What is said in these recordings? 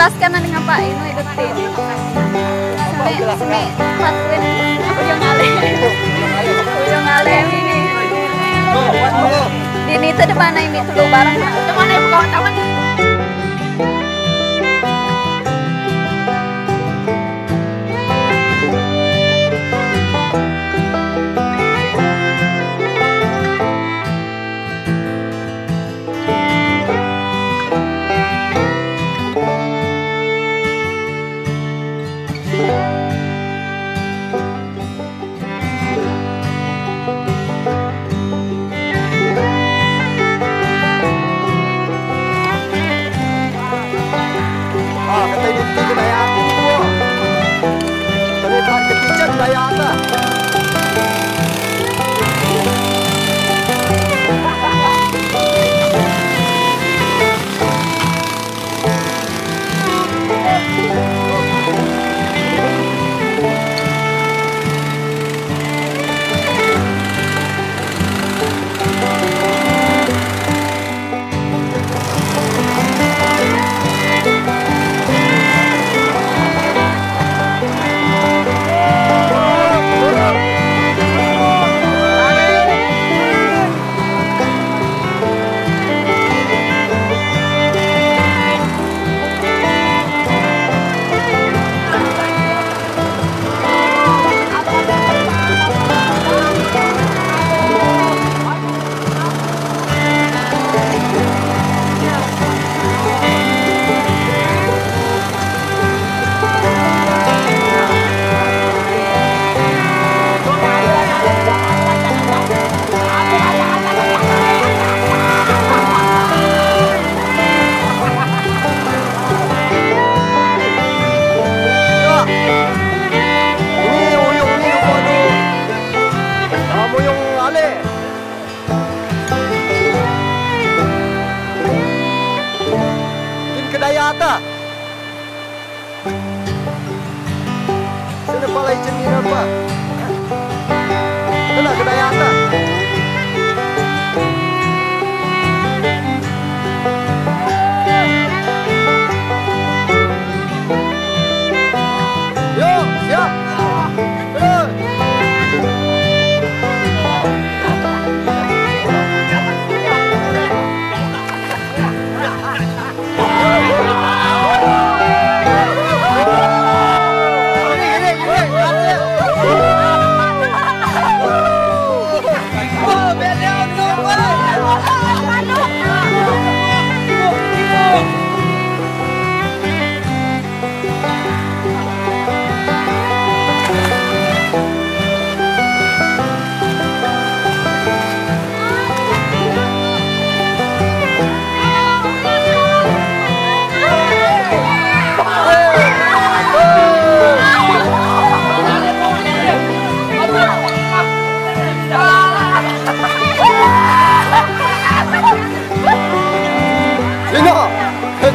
dijelaskan nanti ngapain lo ikutin semi semi patuin ujung alem ujung alem ini ini itu depan ini dulu bareng depan ibu kawan taman 鸭蛋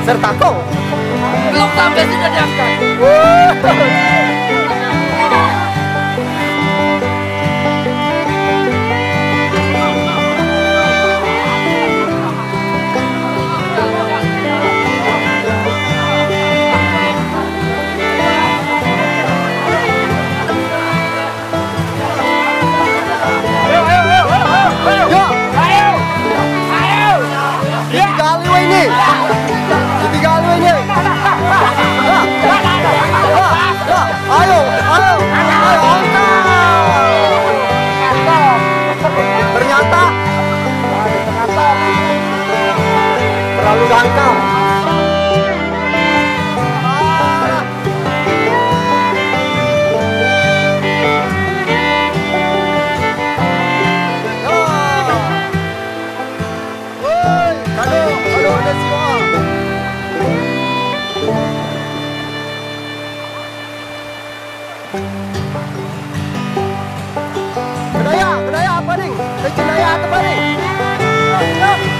serta kau. Belum sampai sudah diangkat. Kedaya, kedaya apa nih? Kedaya apa nih?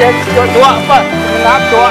cho tua, cho tua,